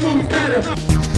move better.